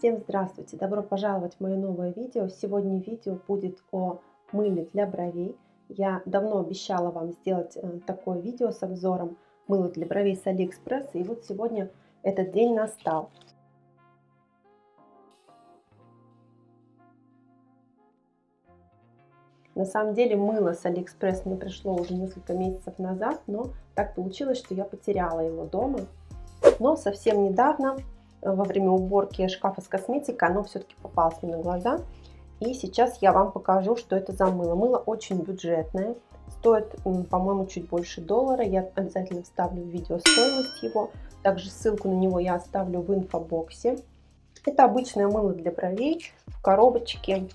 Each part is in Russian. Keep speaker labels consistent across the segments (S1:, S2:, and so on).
S1: Всем здравствуйте! Добро пожаловать в мое новое видео. Сегодня видео будет о мыле для бровей. Я давно обещала вам сделать э, такое видео с обзором мыла для бровей с Алиэкспресс. И вот сегодня этот день настал. На самом деле мыло с Алиэкспресс мне пришло уже несколько месяцев назад, но так получилось, что я потеряла его дома. Но совсем недавно, во время уборки шкафа с косметикой, оно все-таки попалось мне на глаза. И сейчас я вам покажу, что это за мыло. Мыло очень бюджетное, стоит, по-моему, чуть больше доллара. Я обязательно вставлю в видео стоимость его. Также ссылку на него я оставлю в инфобоксе. Это обычное мыло для бровей в коробочке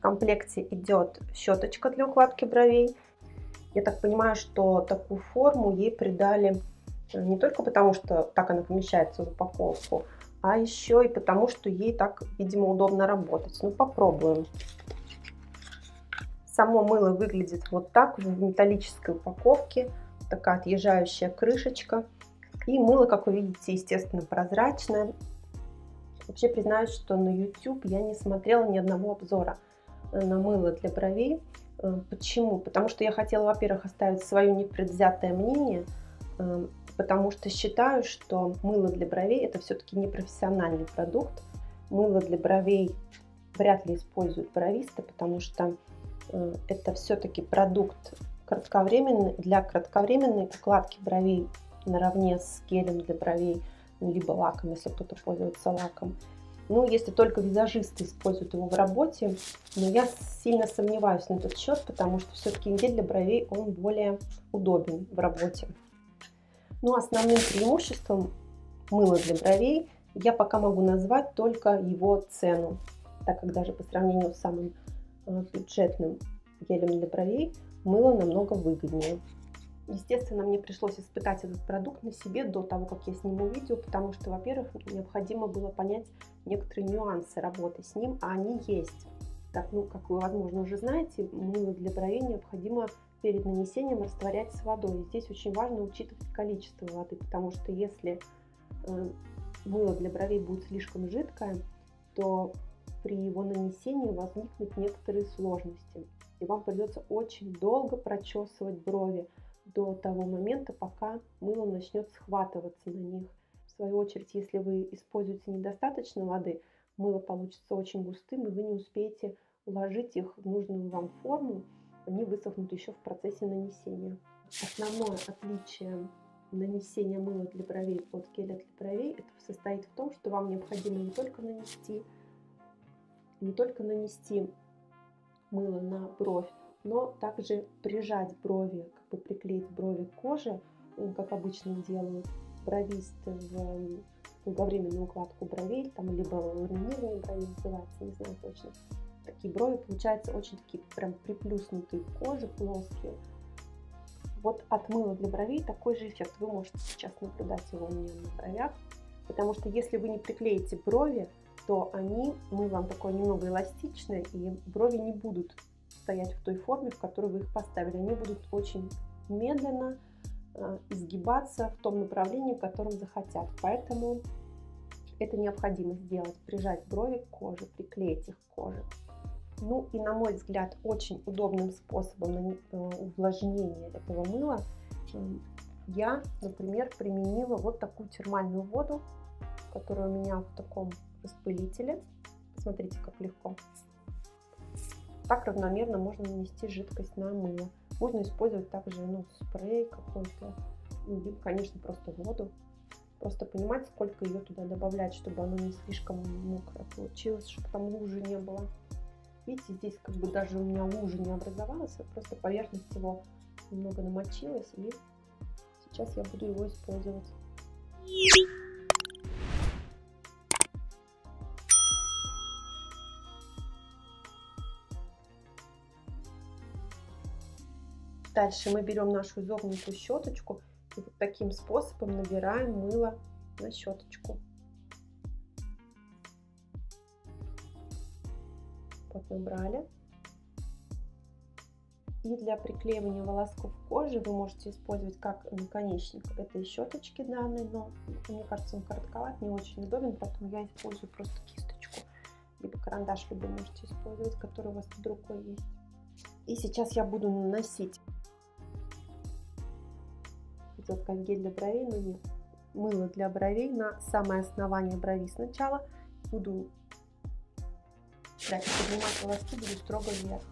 S1: в комплекте идет щеточка для укладки бровей. Я так понимаю, что такую форму ей придали не только потому, что так она помещается в упаковку, а еще и потому, что ей так, видимо, удобно работать. Ну, попробуем. Само мыло выглядит вот так, в металлической упаковке. Такая отъезжающая крышечка. И мыло, как вы видите, естественно, прозрачное. Вообще признаюсь, что на YouTube я не смотрела ни одного обзора на мыло для бровей. Э, почему? Потому что я хотела, во-первых, оставить свое непредвзятое мнение, э, потому что считаю, что мыло для бровей это все-таки не профессиональный продукт. Мыло для бровей вряд ли используют бровисты, потому что э, это все-таки продукт кратковременный, для кратковременной укладки бровей наравне с гелем для бровей, либо лаком, если кто-то пользуется лаком. Ну, если только визажисты используют его в работе, но я сильно сомневаюсь на этот счет, потому что все-таки гель для бровей, он более удобен в работе. Ну, основным преимуществом мыла для бровей я пока могу назвать только его цену, так как даже по сравнению с самым э, бюджетным гелем для бровей мыло намного выгоднее. Естественно, мне пришлось испытать этот продукт на себе до того, как я сниму видео, потому что, во-первых, необходимо было понять некоторые нюансы работы с ним, а они есть. Так, ну, как вы, возможно, уже знаете, мыло для бровей необходимо перед нанесением растворять с водой. Здесь очень важно учитывать количество воды, потому что если э, мыло для бровей будет слишком жидкое, то при его нанесении возникнут некоторые сложности. И вам придется очень долго прочесывать брови, до того момента, пока мыло начнет схватываться на них. В свою очередь, если вы используете недостаточно воды, мыло получится очень густым, и вы не успеете уложить их в нужную вам форму, они высохнут еще в процессе нанесения. Основное отличие нанесения мыла для бровей от геля для бровей это состоит в том, что вам необходимо не только нанести, не только нанести мыло на бровь, но также прижать брови, как бы приклеить брови к коже, как обычно делают бровисты в долговременную укладку бровей, там либо ламинированные брови называется, не знаю точно. Такие брови получаются очень такие прям приплюснутые к коже, плоские. Вот от мыла для бровей такой же эффект. Вы можете сейчас наблюдать его у меня на бровях, потому что если вы не приклеите брови, то они, мы вам такое немного эластичное, и брови не будут стоять в той форме, в которой вы их поставили. Они будут очень медленно э, изгибаться в том направлении, в котором захотят. Поэтому это необходимо сделать, прижать брови к коже, приклеить их к коже. Ну и на мой взгляд очень удобным способом э, увлажнения этого мыла я, например, применила вот такую термальную воду, которая у меня в таком распылителе. Смотрите, как легко. Так равномерно можно нанести жидкость на мыло. Можно использовать также ну, спрей какой-то, ну, либо, конечно, просто воду. Просто понимать, сколько ее туда добавлять, чтобы оно не слишком мокрое получилось, чтобы там лужи не было. Видите, здесь как бы даже у меня лужи не образовалась, а просто поверхность его немного намочилась, и сейчас я буду его использовать. Дальше мы берем нашу изогнутую щеточку и вот таким способом набираем мыло на щеточку. Вот набрали. И для приклеивания волосков кожи вы можете использовать как наконечник этой щеточки данной, но мне кажется он коротковат, не очень удобен, поэтому я использую просто кисточку. Либо карандаш любой можете использовать, который у вас под рукой есть. И сейчас я буду наносить хотел сказать гель для бровей, но нет. Мыло для бровей на самое основание брови сначала. Буду поднимать волоски, буду строго вверх.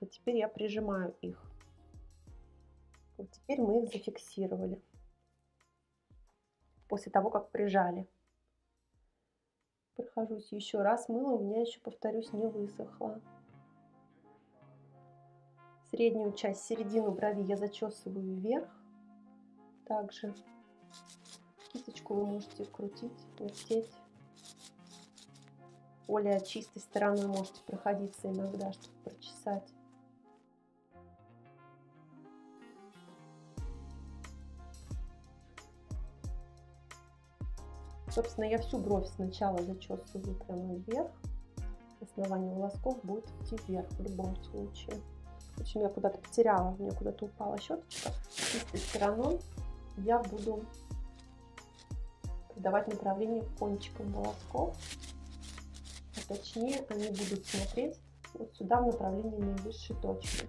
S1: Вот теперь я прижимаю их. Вот теперь мы их зафиксировали. После того, как прижали. Прохожусь еще раз. Мыло у меня еще, повторюсь, не высохло. Среднюю часть, середину брови я зачесываю вверх. Также кисточку вы можете крутить, вертеть более чистой стороной можете проходиться иногда, чтобы прочесать. Собственно, я всю бровь сначала зачесываю прямо вверх. Основание волосков будет идти вверх в любом случае. В общем, я куда-то потеряла, у меня куда-то упала щеточка. Чистой стороной я буду придавать направление кончикам волосков. А точнее, они будут смотреть вот сюда в направлении наивысшей точки.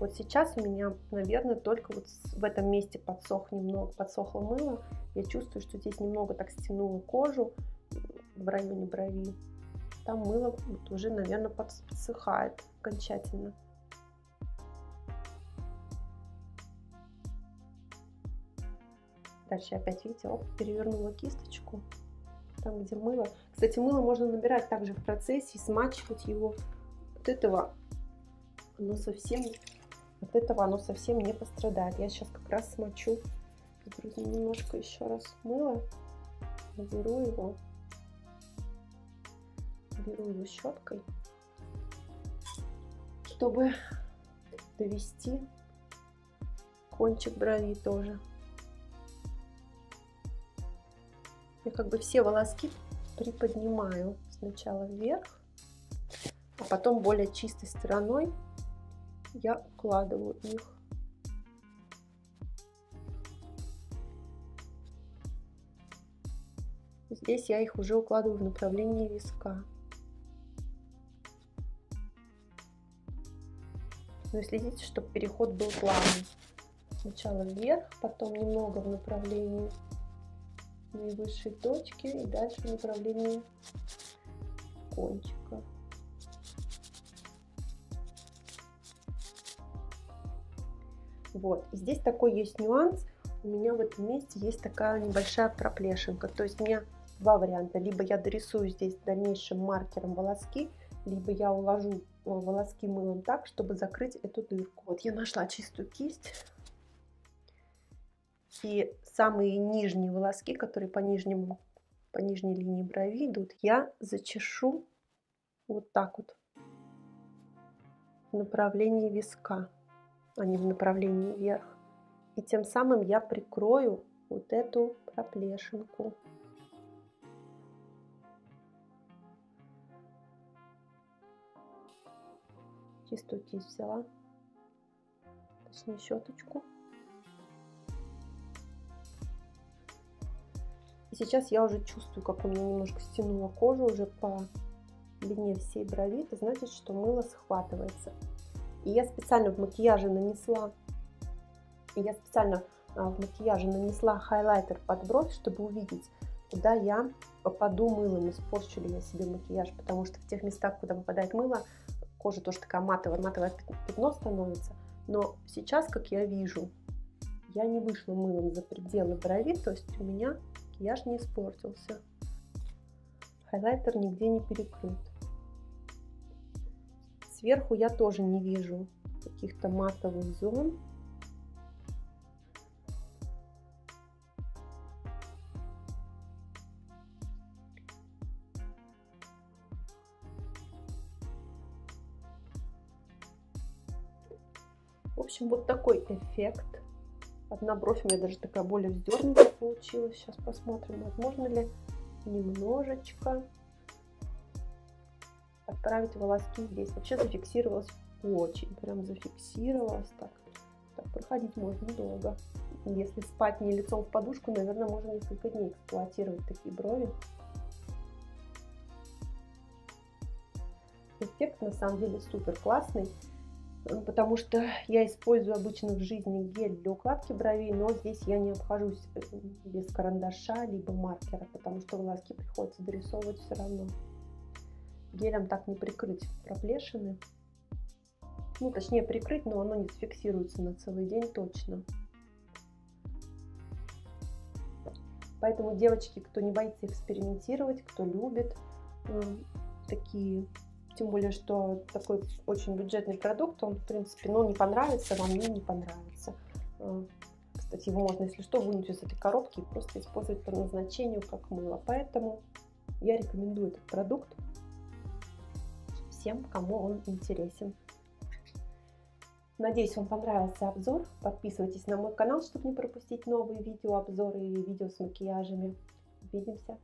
S1: Вот сейчас у меня, наверное, только вот в этом месте подсох немного, подсохло мыло. Я чувствую, что здесь немного так стянуло кожу в районе брови. Там мыло вот уже, наверное, подсыхает окончательно. Дальше опять, видите, оп, перевернула кисточку. Там, где мыло. Кстати, мыло можно набирать также в процессе смачивать его. От этого оно совсем от этого оно совсем не пострадает. Я сейчас как раз смочу немножко еще раз мыло, беру его, беру его щеткой, чтобы довести кончик брови тоже. Я как бы все волоски приподнимаю сначала вверх, а потом более чистой стороной я укладываю их. Здесь я их уже укладываю в направлении виска. Но следите, чтобы переход был плавный. Сначала вверх, потом немного в направлении наивысшей точки и дальше в направлении кончика. Вот, и здесь такой есть нюанс. У меня в этом месте есть такая небольшая проплешинка. То есть у меня два варианта. Либо я дорисую здесь дальнейшим маркером волоски, либо я уложу э, волоски мылом так, чтобы закрыть эту дырку. Вот я нашла чистую кисть. И самые нижние волоски, которые по, нижнему, по нижней линии брови идут, я зачешу вот так вот в направлении виска а не в направлении вверх. И тем самым я прикрою вот эту проплешинку. Чистую кисть взяла, точнее щеточку. И сейчас я уже чувствую, как у меня немножко стянула кожу уже по длине всей брови. Это значит, что мыло схватывается. И я специально в макияже нанесла, я специально а, в макияже нанесла хайлайтер под бровь, чтобы увидеть, куда я попаду мылом, испорчу ли я себе макияж, потому что в тех местах, куда попадает мыло, кожа тоже такая матовая, матовое пятно становится. Но сейчас, как я вижу, я не вышла мылом за пределы брови, то есть у меня макияж не испортился. Хайлайтер нигде не перекрыт. Сверху я тоже не вижу каких-то матовых зон. В общем, вот такой эффект. Одна бровь у меня даже такая более вздернутая получилась. Сейчас посмотрим, возможно ли немножечко отправить волоски здесь. Вообще зафиксировалась очень, прям зафиксировалась так. Так, проходить можно долго. Если спать не лицом в подушку, наверное, можно несколько дней эксплуатировать такие брови. Эффект на самом деле супер классный, потому что я использую обычно в жизни гель для укладки бровей, но здесь я не обхожусь э, без карандаша либо маркера, потому что волоски приходится дорисовывать все равно. Гелем так не прикрыть проплешины. Ну, точнее прикрыть, но оно не зафиксируется на целый день точно. Поэтому, девочки, кто не боится экспериментировать, кто любит э, такие, тем более, что такой очень бюджетный продукт, он, в принципе, ну, не понравится вам, мне не понравится. Э, кстати, его можно, если что, вынуть из этой коробки и просто использовать по назначению как мыло. Поэтому я рекомендую этот продукт всем, кому он интересен. Надеюсь, вам понравился обзор. Подписывайтесь на мой канал, чтобы не пропустить новые видео, обзоры и видео с макияжами. Увидимся!